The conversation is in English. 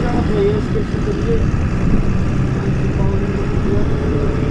Ficam lá os